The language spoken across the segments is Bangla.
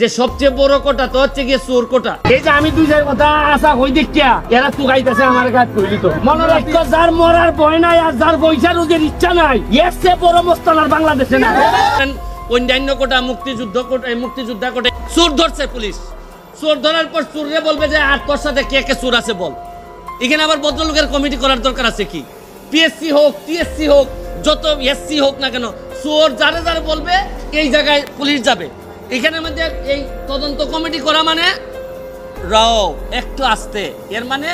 যে সবচেয়ে বড় কোটা তো হচ্ছে গিয়ে চোর কোটা। এই যে আমি দুই কথা আশা হই দেখিয়া এরা তুগাইতেছে আমার কাজ কইলি তো। মনে রাখতো যার মরার ভয় নাই আর যার পয়সা রোজের ইচ্ছা নাই এর বড় মস্তান আর বাংলাদেশে না অন্যান্য কোটা মুক্তিযুদ্ধ কোটা এই মুক্তিযোদ্ধা কোটা চোর ধরছে পুলিশ। চোর ধরার পর চোররে বলবে যে আর তোর সাথে কে কে চোর আছে বল? এখানে আবার ভদ্রলোকের কমিটি করার দরকার আছে কি? পিএসসি হোক টিএসসি হোক যত এসসি হোক না কেন চোর যারে যারে বলবে এই জায়গায় পুলিশ যাবে। এখানে মধ্যে এই তদন্ত কমিটি করা মানে রাও একটু আসতে। এর মানে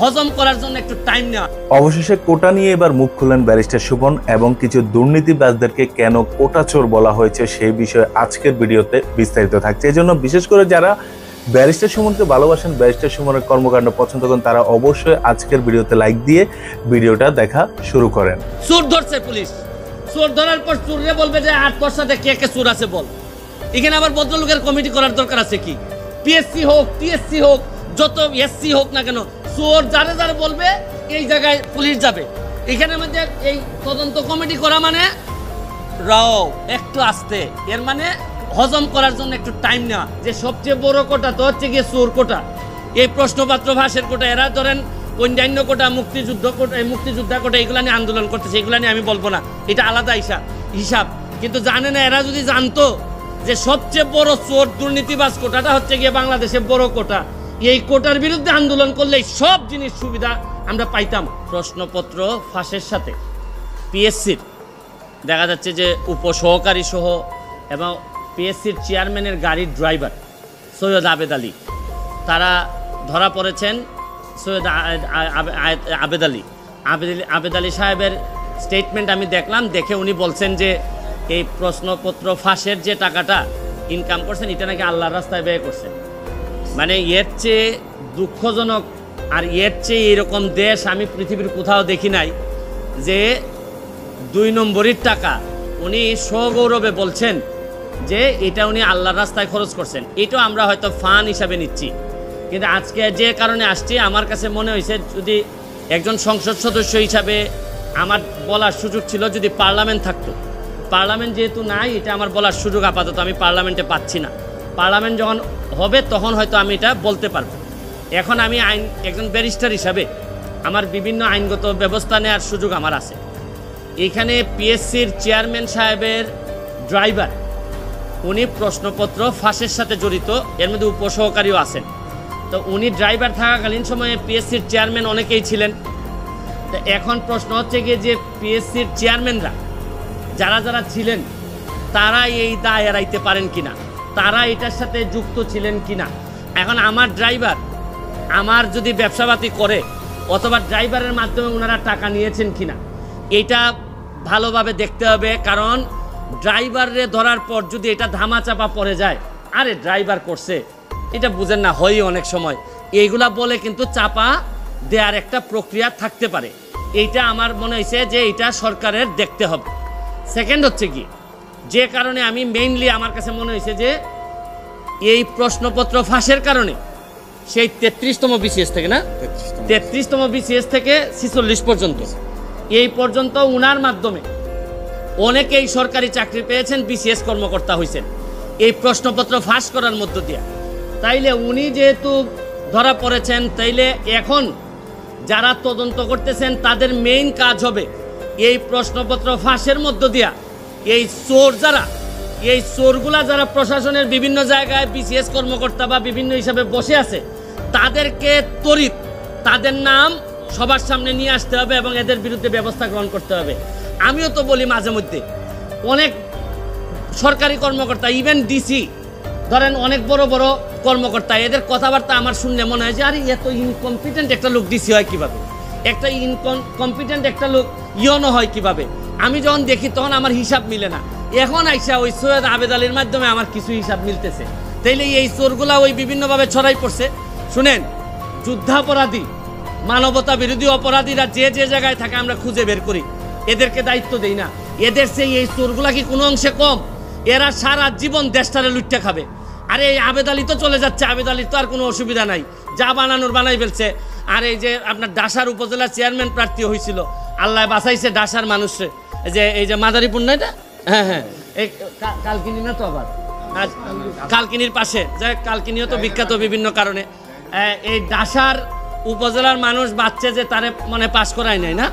হজম করার জন্য একটু টাইম নেওয়া। অবশেষে কোটা নিয়ে এবার মুখ খুললেন ব্যারিস্টার সুপন এবং কিছু দুর্নীতিবাজদেরকে কেন কোটা চোর বলা হয়েছে সেই বিষয়ে আজকের ভিডিওতে বিস্তারিত থাকছে। এই জন্য বিশেষ করে যারা ব্যারিস্টার সুমনকে ভালোবাসেন ব্যারিস্টার সুমনের কর্মকাণ্ড পছন্দ করেন তারা অবশ্যই আজকের ভিডিওতে লাইক দিয়ে ভিডিওটা দেখা শুরু করেন। চোর ধরছে পুলিশ। চোর ধরার পর চোররে বলবে যে আর তোর সাথে কে কে চোর আছে বল। এখানে আবার ভদ্রলোকের কমিটি করার দরকার আছে কি? পিএসসি হোক টিএসসি হোক, যত এসসি হোক না কেন, চোর যারে যারে বলবে, এই জায়গায় পুলিশ যাবে। এখানে মধ্যে এই তদন্ত কমিটি করা মানে রাও, একটু আসতে। এর মানে হজম করার জন্য একটু টাইম নেওয়া। যে সবচেয়ে বড় কোটা তো হচ্ছে গিয়ে চোর কোটা। এই প্রশ্নপত্র ভাষের কোটা, এরা ধরেন অন্যান্য কোটা, মুক্তিযুদ্ধ কোটা মুক্তিযোদ্ধা কোটা, এগুলা নিয়ে আন্দোলন করতেছে, এগুলা নিয়ে আমি বলব না। এটা আলাদা হিসাব হিসাব। কিন্তু জানে না, এরা যদি জানতো যে সবচেয়ে বড় চোর দুর্নীতিবাজ কোটাটা হচ্ছে গিয়ে বাংলাদেশের বড় কোটা। এই কোটার বিরুদ্ধে আন্দোলন করলে সব জিনিস সুবিধা আমরা পাইতাম। প্রশ্নপত্র ফাঁসের সাথে। পিএসসির। দেখা যাচ্ছে যে উপসহকারী সহ এবং পিএসসির চেয়ারম্যানের গাড়ির ড্রাইভার, সৈয়দ আবেদ আলী। তারা ধরা পড়েছেন সৈয়দ আবেদ আলী। আবেদ আলী আবেদ আলী সাহেবের স্টেটমেন্ট আমি দেখলাম, দেখে উনি বলছেন যে এই প্রশ্নপত্র ফাঁসের যে টাকাটা ইনকাম করছেন, এটা নাকি আল্লাহর রাস্তায় ব্যয় করছেন। মানে এর চেয়ে দুঃখজনক আর এর চেয়ে এরকম দেশ আমি পৃথিবীর কোথাও দেখি নাই যে দুই নম্বরের টাকা উনি সগৌরবে বলছেন যে এটা উনি আল্লাহর রাস্তায় খরচ করছেন। এটাও আমরা হয়তো ফান হিসাবে নিচ্ছি। কিন্তু আজকে যে কারণে আসছি, আমার কাছে মনে হয়েছে যদি একজন সংসদ সদস্য হিসাবে আমার বলার সুযোগ ছিল যদি পার্লামেন্ট থাকতো। পার্লামেন্ট যেহেতু নাই, এটা আমার বলার সুযোগ আপাতত আমি পার্লামেন্টে পাচ্ছি না। পার্লামেন্ট যখন হবে, তখন হয়তো আমি এটা বলতে পারব। এখন আমি আইন, একজন ব্যারিস্টার হিসাবে আমার বিভিন্ন আইনগত ব্যবস্থা নেওয়ার সুযোগ আমার আছে। এখানে পিএসসির চেয়ারম্যান সাহেবের ড্রাইভার, উনি প্রশ্নপত্র ফাঁসের সাথে জড়িত, এর মধ্যে উপসহকারীও আছেন। তো উনি ড্রাইভার থাকাকালীন সময়ে পিএসসির চেয়ারম্যান অনেকেই ছিলেন। তো এখন প্রশ্ন হচ্ছে গিয়ে যে পিএসসির চেয়ারম্যানরা যারা যারা ছিলেন তারা এই দায় এড়াইতে পারেন কিনা? তারা এটার সাথে যুক্ত ছিলেন কিনা? এখন আমার ড্রাইভার আমার যদি ব্যবসাপাতি করে, অথবা ড্রাইভারের মাধ্যমে ওনারা টাকা নিয়েছেন কিনা, এটা ভালোভাবে দেখতে হবে। কারণ ড্রাইভারে ধরার পর যদি এটা ধামাচাপা পড়ে যায়, আরে ড্রাইভার করছে, এটা বুঝেন না হয় অনেক সময়। এইগুলা বলে কিন্তু চাপা দেওয়ার একটা প্রক্রিয়া থাকতে পারে। এইটা আমার মনে হয়েছে যে এটা সরকারের দেখতে হবে। সেকেন্ড হচ্ছে কি যে কারণে আমি মেইনলি আমার কাছে মনে হয়েছে যে এই প্রশ্নপত্র ফাঁসের কারণে সেই তেত্রিশতম বিসিএস থেকে না? তেত্রিশতম বিসিএস থেকে ছিচল্লিশ পর্যন্ত। এই পর্যন্ত উনার মাধ্যমে অনেকেই সরকারি চাকরি পেয়েছেন বিসিএস কর্মকর্তা হয়েছেন এই প্রশ্নপত্র ফাঁস করার মধ্য দিয়া। তাইলে উনি যেহেতু ধরা পড়েছেন তাইলে এখন যারা তদন্ত করতেছেন তাদের মেইন কাজ হবে এই প্রশ্নপত্র ফাঁসের মধ্য দিয়া, এই চোর যারা, এই চোরগুলা যারা প্রশাসনের বিভিন্ন জায়গায় বিসিএস কর্মকর্তা বা বিভিন্ন হিসাবে বসে আছে, তাদেরকে তরিত তাদের নাম সবার সামনে নিয়ে আসতে হবে এবং এদের বিরুদ্ধে ব্যবস্থা গ্রহণ করতে হবে। আমিও তো বলি মাঝে মধ্যে, অনেক সরকারি কর্মকর্তা ইভেন ডিসি ধরেন অনেক বড় বড় কর্মকর্তা, এদের কথাবার্তা আমার শুনলে মনে হয় যে, আরে, এত ইনকম্পিটেন্ট একটা লোক ডিসি হয় কীভাবে? একটা ইনকম কম্পিটেন্ট একটা লোক, ইয়নো হয় কীভাবে? আমি যখন দেখি তখন আমার হিসাব মিলে না। এখন আইসা ওই সৈয়দ আবেদ আলীর মাধ্যমে আমার কিছু হিসাব মিলতেছে। তাইলে এই চোরগুলা ওই বিভিন্নভাবে ছড়াই পড়ছে। শুনেন, যুদ্ধাপরাধী, মানবতা বিরোধী অপরাধীরা যে যে জায়গায় থাকে আমরা খুঁজে বের করি। এদেরকে দায়িত্ব দেই না। এদের সেই এই চোরগুলা কি কোনো অংশে কম? এরা সারা জীবন দেশটারে লুটতে খাবে। আরে এই আবেদ আলী তো চলে যাচ্ছে। আবেদ আলীর তো আর কোনো অসুবিধা নাই। যা বানানোর বানাই ফেলছে। আর এই যে আপনার ডাসার উপজেলা চেয়ারম্যান প্রার্থী হয়েছিল। আল্লাহ বাঁচাইছে ডাসার মানুষে। যে, এই যে মাদারীপুর না এটা? হ্যাঁ হ্যাঁ। এই কালকিনি না তো আবার? কালকিনির পাশে। যে কালকিনিও তো বিখ্যাত বিভিন্ন কারণে। এই ডাসার উপজেলার মানুষ বাচ্চা যে তারে মানে পাশ করায় নাই না?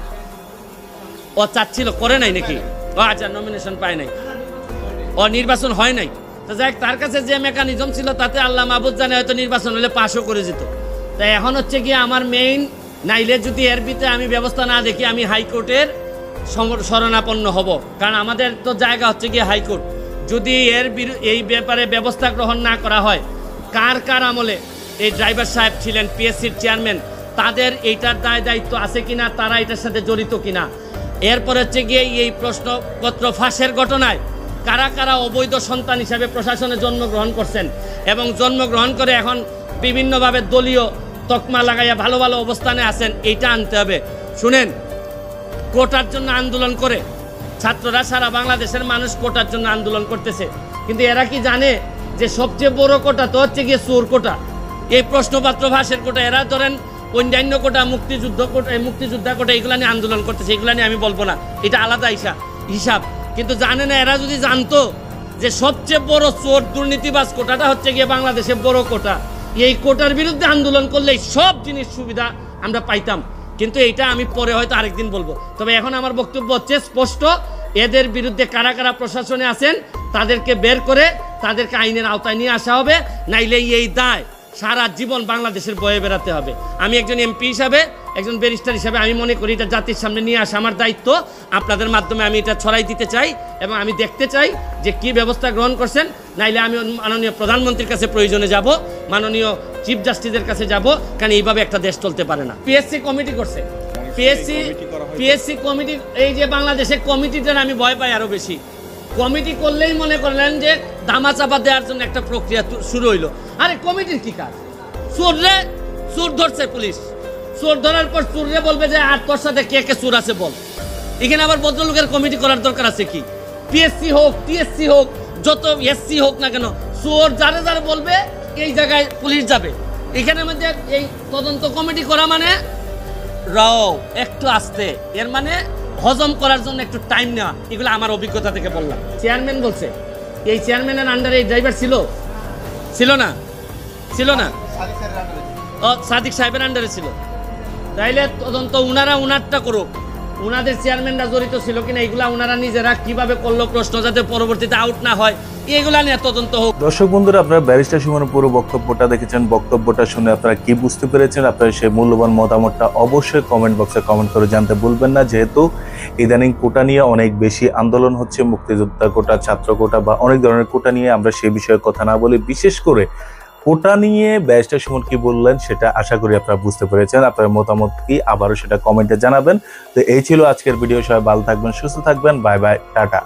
ও চাচ্ছিল, করে নাই নাকি? ও আচ্ছা নমিনেশন পায় নাই। ও নির্বাচন হয় নাই। তো যাই তার কাছে যে মেকানিজম ছিল তাতে আল্লাহ মাহবুদ জানে হয়তো নির্বাচন হলে পাশও করে যেত। তাই এখন হচ্ছে কি আমার মেইন নাইলে যদি এর ভিতরে আমি ব্যবস্থা না দেখি, আমি হাইকোর্টের শরণাপন্ন হব। কারণ আমাদের তো জায়গা হচ্ছে কি হাইকোর্ট যদি এর এই ব্যাপারে ব্যবস্থা গ্রহণ না করা হয়, কার কার আমলে এই ড্রাইভার সাহেব ছিলেন পিএসসির চেয়ারম্যান তাদের এইটার দায় দায়িত্ব আছে কিনা, তারা এটার সাথে জড়িত কিনা? এরপর হচ্ছে গিয়ে এই প্রশ্নপত্র ফাঁসের ঘটনায় কারা কারা অবৈধ সন্তান হিসাবে প্রশাসনে জন্মগ্রহণ করছেন এবং জন্মগ্রহণ করে এখন বিভিন্নভাবে দলীয় তকমা লাগাইয়া ভালো ভালো অবস্থানে আছেন, এইটা আনতে হবে। শুনেন, কোটার জন্য আন্দোলন করে, ছাত্ররা সারা বাংলাদেশের মানুষ কোটার জন্য আন্দোলন করতেছে। কিন্তু এরা কি জানে যে সবচেয়ে বড় কোটা তো হচ্ছে গিয়ে চোর কোটা? এই প্রশ্নপত্র ভাষের কোটা, এরা ধরেন অন্যান্য কোটা, মুক্তিযুদ্ধ কোটা মুক্তিযোদ্ধা কোটা এগুলা নিয়ে আন্দোলন করতেছে এগুলা নিয়ে আমি বলব না। এটা আলাদা হিসাব হিসাব। কিন্তু জানে না এরা যদি জানতো যে সবচেয়ে বড় চোর দুর্নীতিবাজ কোটাটা হচ্ছে গিয়ে বাংলাদেশের বড় কোটা। এই কোটার বিরুদ্ধে আন্দোলন করলে সব জিনিস সুবিধা আমরা পাইতাম। কিন্তু এটা আমি পরে হয়তো আরেকদিন বলব। তবে এখন আমার বক্তব্য হচ্ছে স্পষ্ট। এদের বিরুদ্ধে কারা কারা প্রশাসনে আছেন, তাদেরকে বের করে তাদেরকে আইনের আওতায় নিয়ে আসা হবে। নাইলে এই দায় সারা জীবন বাংলাদেশের বয়ে বেড়াতে হবে। আমি একজন এমপি হিসাবে একজন ব্যারিস্টার হিসাবে আমি মনে করি এটা জাতির সামনে নিয়ে আসা আমার দায়িত্ব। আপনাদের মাধ্যমে আমি এটা ছড়াই দিতে চাই এবং আমি দেখতে চাই যে কি ব্যবস্থা গ্রহণ করছেন। নাইলে আমি মাননীয় প্রধানমন্ত্রীর কাছে প্রয়োজনে যাব মাননীয় চিফ জাস্টিসের কাছে যাব কারণ এইভাবে একটা দেশ চলতে পারে না। পিএসসি কমিটি করছে। পিএসসি পিএসসি কমিটি এই যে বাংলাদেশের কমিটিটার আমি ভয় পাই আরও বেশি। কমিটি করলেই মনে করলেন যে দামা চাপা দেওয়ার জন্য একটা প্রক্রিয়া শুরু হইল। আরে কমিটির কি কাজ? চোররে চোর ধরছে পুলিশ। চোর ধরার পর চোররে বলবে যে, আর তোর সাথে কে কে চোর আছে বল? এখানে আবার ভদ্রলোকের কমিটি করার দরকার আছে কি? পিএসসি হোক টিএসসি হোক, যত এসসি হোক না কেন, চোর যারে যারে বলবে, এই জায়গায় পুলিশ যাবে। এখানে মধ্যে এই তদন্ত কমিটি করা মানে রাও, একটু আস্তে। এর মানে হজম করার জন্য একটু টাইম নেওয়া এগুলো আমার অভিজ্ঞতা থেকে বললাম। চেয়ারম্যান বলছে এই চেয়ারম্যানের আন্ডারে এই ড্রাইভার ছিল? ছিল না। ছিল না। ও সাদিক সাহেবের আন্ডারে ছিল। তাইলে তদন্ত উনারা উনারটা করুক। উনাদের চেয়ারম্যানরা জড়িত ছিল কিনা, এগুলা উনারা নিজেরা কীভাবে করল প্রশ্ন যাতে পরবর্তীতে আউট না হয় নিয়ে হোক। দর্শক বন্ধুরা, আপনারা ব্যারিস্টার সুমনের পুরো বক্তব্যটা দেখেছেন, বক্তব্যটা শুনে আপনারা কি বুঝতে পেরেছেন, আপনারা সেই মূল্যবান মতামতটা অবশ্যই কমেন্ট বক্সে কমেন্ট করে জানতে ভুলবেন না, যেহেতু ইদানিং কোটা নিয়ে অনেক বেশি আন্দোলন হচ্ছে, মুক্তিযোদ্ধা কোটা, ছাত্র কোটা বা অনেক ধরনের কোটা নিয়ে আমরা সেই বিষয়ে কথা না বলি বিশেষ করে কোটা নিয়ে ব্যারিস্টার সুমন কি বললেন সেটা আশা করি আপনারা বুঝতে পেরেছেন। আপনার মতামত কি আবারও সেটা কমেন্টে জানাবেন। তো এই ছিল আজকের ভিডিও। সবাই ভালো থাকবেন, সুস্থ থাকবেন। Bye bye, tata.